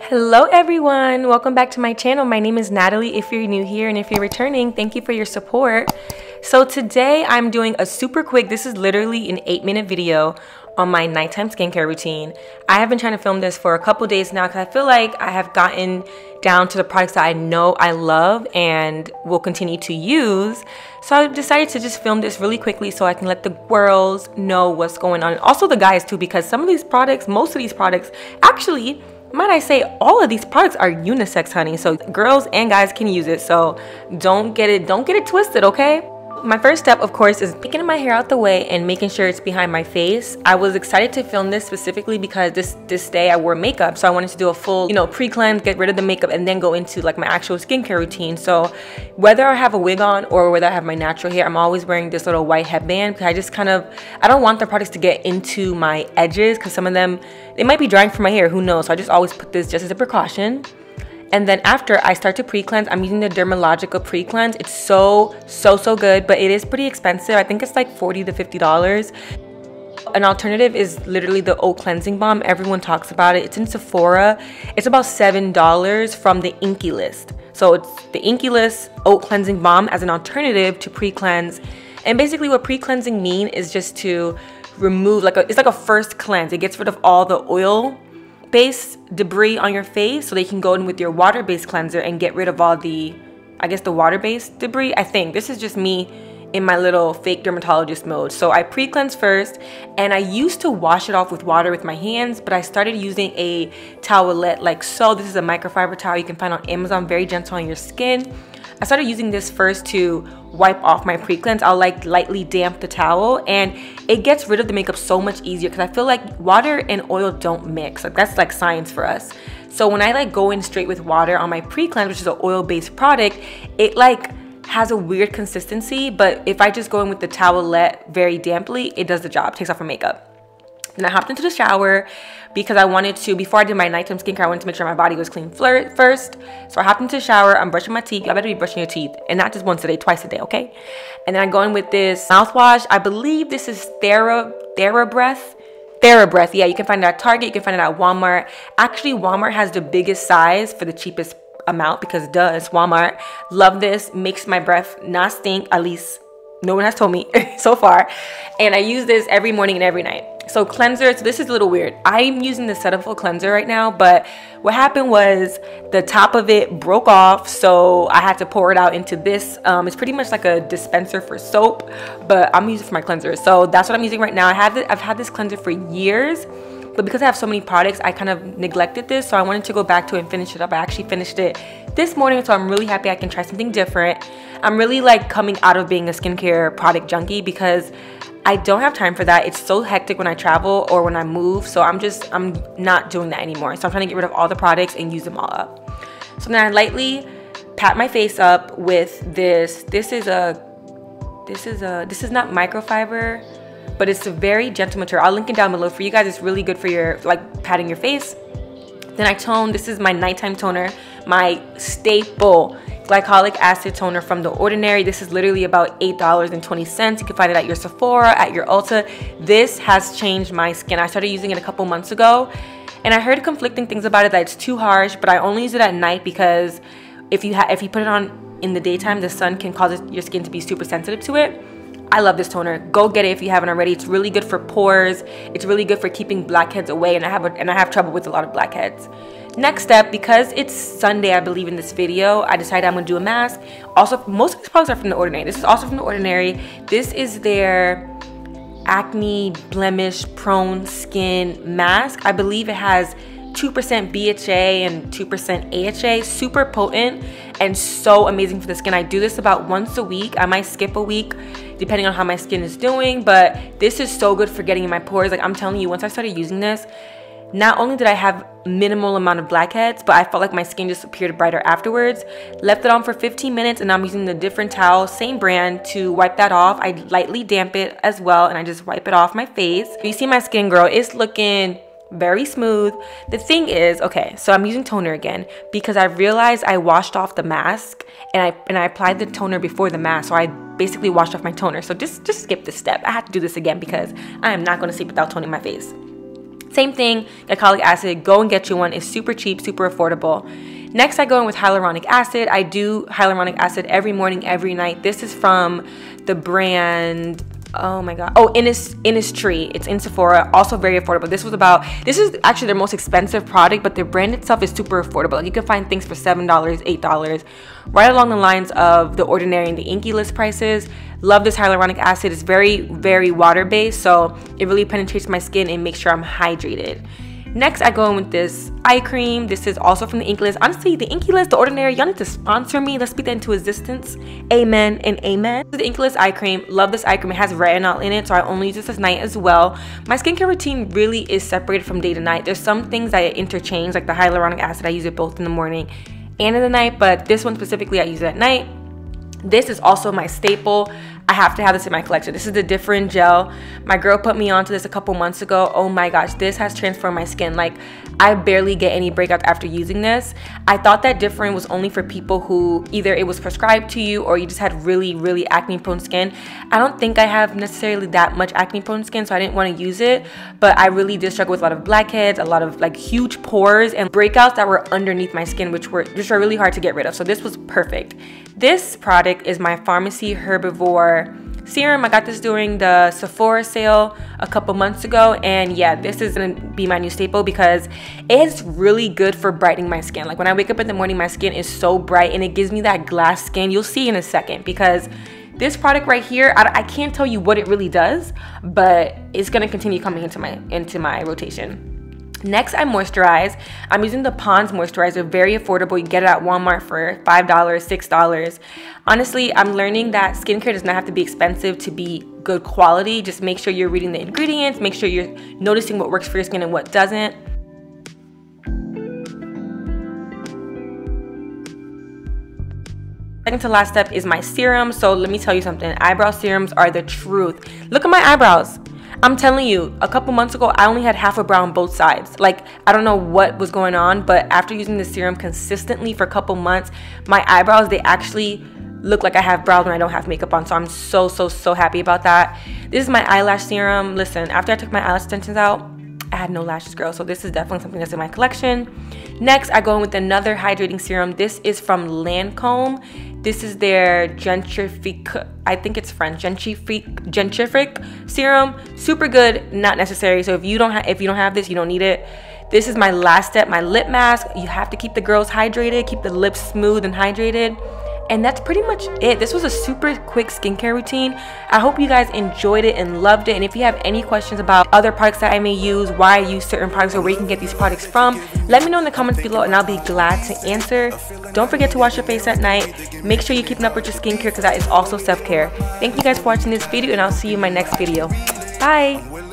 Hello everyone, welcome back to my channel. My name is Natalie if you're new here and if you're returning, thank you for your support. So today I'm doing a super quick, this is literally an 8 minute video on my nighttime skincare routine. I have been trying to film this for a couple days now because I feel like I have gotten down to the products that I know I love and will continue to use. So I decided to just film this really quickly so I can let the girls know what's going on. Also the guys too because some of these products, most of these products actually might I say, all of these products are unisex, honey. So girls and guys can use it. So don't get it, don't get it twisted, okay? My first step, of course, is picking my hair out the way and making sure it's behind my face. I was excited to film this specifically because this this day I wore makeup, so I wanted to do a full, you know, pre-cleanse, get rid of the makeup, and then go into like my actual skincare routine. So whether I have a wig on or whether I have my natural hair, I'm always wearing this little white headband because I just kind of, I don't want the products to get into my edges because some of them, they might be drying from my hair, who knows? So I just always put this just as a precaution. And then after I start to pre-cleanse, I'm using the Dermalogica pre-cleanse. It's so, so, so good, but it is pretty expensive. I think it's like 40 to $50. An alternative is literally the oat cleansing balm. Everyone talks about it. It's in Sephora. It's about $7 from the INKEY list. So it's the INKEY list oat cleansing balm as an alternative to pre-cleanse. And basically what pre-cleansing mean is just to remove like a, it's like a first cleanse. It gets rid of all the oil based debris on your face so they can go in with your water based cleanser and get rid of all the, I guess, the water based debris. I think this is just me in my little fake dermatologist mode. So I pre cleanse first and I used to wash it off with water with my hands, but I started using a towelette like so. This is a microfiber towel you can find on Amazon, very gentle on your skin. I started using this first to wipe off my pre-cleanse. I'll like lightly damp the towel and it gets rid of the makeup so much easier because I feel like water and oil don't mix. Like that's like science for us. So when I like go in straight with water on my pre-cleanse, which is an oil-based product, it like has a weird consistency, but if I just go in with the towelette very damply, it does the job, takes off my makeup. Then I hopped into the shower because I wanted to, before I did my nighttime skincare, I wanted to make sure my body was clean first. So I hopped into the shower, I'm brushing my teeth. Y'all better be brushing your teeth. And not just once a day, twice a day, okay? And then I go in with this mouthwash. I believe this is Thera, Thera TheraBreath. TheraBreath, yeah, you can find it at Target, you can find it at Walmart. Actually, Walmart has the biggest size for the cheapest amount because duh, it's Walmart. Love this, makes my breath not stink, at least no one has told me so far. And I use this every morning and every night. So cleanser, so this is a little weird. I'm using the Cetaphil cleanser right now, but what happened was the top of it broke off, so I had to pour it out into this. Um, it's pretty much like a dispenser for soap, but I'm using it for my cleanser. So that's what I'm using right now. I have it, I've had this cleanser for years, but because I have so many products, I kind of neglected this, so I wanted to go back to it and finish it up. I actually finished it this morning, so I'm really happy I can try something different. I'm really like coming out of being a skincare product junkie because I don't have time for that. It's so hectic when I travel or when I move. So I'm just, I'm not doing that anymore. So I'm trying to get rid of all the products and use them all up. So then I lightly pat my face up with this. This is a, this is a, this is not microfiber, but it's a very gentle material. I'll link it down below for you guys. It's really good for your, like patting your face. Then I tone, this is my nighttime toner, my staple glycolic acid toner from The Ordinary. This is literally about $8.20. You can find it at your Sephora, at your Ulta. This has changed my skin. I started using it a couple months ago and I heard conflicting things about it that it's too harsh, but I only use it at night because if you if you put it on in the daytime, the sun can cause your skin to be super sensitive to it. I love this toner. Go get it if you haven't already. It's really good for pores. It's really good for keeping blackheads away and I have a, and I have trouble with a lot of blackheads. Next step, because it's Sunday, I believe in this video, I decided I'm gonna do a mask. Also, most of these products are from The Ordinary. This is also from The Ordinary. This is their acne blemish prone skin mask. I believe it has 2% BHA and 2% AHA, super potent and so amazing for the skin. I do this about once a week. I might skip a week depending on how my skin is doing, but this is so good for getting in my pores. Like I'm telling you, once I started using this, not only did I have minimal amount of blackheads, but I felt like my skin just appeared brighter afterwards. Left it on for 15 minutes and I'm using the different towel, same brand, to wipe that off. I lightly damp it as well and I just wipe it off my face. You see my skin, girl, it's looking very smooth. The thing is, okay, so I'm using toner again because I realized I washed off the mask and I and I applied the toner before the mask. So I basically washed off my toner. So just just skip this step. I have to do this again because I am not going to sleep without toning my face. Same thing, glycolic acid, go and get you one. It's super cheap, super affordable. Next, I go in with hyaluronic acid. I do hyaluronic acid every morning, every night. This is from the brand oh my god. Oh Innisfree, it's in Sephora. Also very affordable. This was about this is actually their most expensive product but their brand itself is super affordable. Like you can find things for seven dollars eight dollars. Right along the lines of the ordinary and the INKEY list prices. Love this hyaluronic acid. It's very very water based so it really penetrates my skin and makes sure I'm hydrated Next, I go in with this eye cream. This is also from the INKEY List. Honestly, the INKEY List, the Ordinary, y'all need to sponsor me. Let's speak that into existence. Amen and amen. The INKEY List eye cream. Love this eye cream. It has retinol in it, so I only use this at night as well. My skincare routine really is separated from day to night. There's some things I interchange, like the hyaluronic acid. I use it both in the morning and in the night, but this one specifically, I use it at night. This is also my staple. I have to have this in my collection. This is the Differin gel. My girl put me onto this a couple months ago. Oh my gosh, this has transformed my skin. Like I barely get any breakouts after using this. I thought that Differin was only for people who either it was prescribed to you or you just had really, really acne prone skin. I don't think I have necessarily that much acne prone skin, so I didn't want to use it. But I really did struggle with a lot of blackheads, a lot of like huge pores and breakouts that were underneath my skin, which were just are really hard to get rid of. So this was perfect. This product is my Farmacy Herbivore serum. I got this during the Sephora sale a couple months ago. And yeah, this is gonna be my new staple because it's really good for brightening my skin. Like when I wake up in the morning, my skin is so bright and it gives me that glass skin. You'll see in a second because this product right here, I, I can't tell you what it really does, but it's gonna continue coming into my into my rotation. Next, I moisturize. I'm using the Pond's moisturizer, very affordable. You get it at Walmart for $5, $6. Honestly, I'm learning that skincare does not have to be expensive to be good quality. Just make sure you're reading the ingredients, make sure you're noticing what works for your skin and what doesn't. Second to last step is my serum. So let me tell you something. Eyebrow serums are the truth. Look at my eyebrows. I'm telling you, a couple months ago, I only had half a brow on both sides. Like, I don't know what was going on, but after using the serum consistently for a couple months, my eyebrows, they actually look like I have brows when I don't have makeup on. So I'm so, so, so happy about that. This is my eyelash serum. Listen, after I took my eyelash extensions out, had no lashes, girl. So this is definitely something that's in my collection. Next, I go in with another hydrating serum. This is from Lancome. This is their Gentrific, I think it's French, Gentrific, Gentrific serum. Super good, not necessary. So if you don't have, if you don't have this, you don't need it. This is my last step, my lip mask. You have to keep the girls hydrated, keep the lips smooth and hydrated. And that's pretty much it. This was a super quick skincare routine. I hope you guys enjoyed it and loved it. And if you have any questions about other products that I may use, why I use certain products, or where you can get these products from, let me know in the comments below and I'll be glad to answer. Don't forget to wash your face at night. Make sure you're keeping up with your skincare because that is also self-care. Thank you guys for watching this video and I'll see you in my next video. Bye!